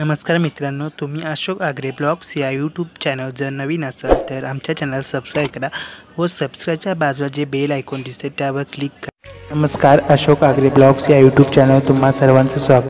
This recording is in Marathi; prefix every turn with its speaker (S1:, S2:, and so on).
S1: नमस्कार मित्रांनो तुम्ही अशोक आग्रे ब्लॉग्स या यूट्यूब चॅनल जर नवीन असाल तर आमच्या चॅनल सबस्क्राईब करा व सबस्क्राईबच्या बाजूला जे बेल आयकॉन दिसते त्यावर क्लिक करा. नमस्कार अशोक आग्रे ब्लॉग्स या यूट्यूब चॅनल तुम्हा सर्वांचं स्वागत.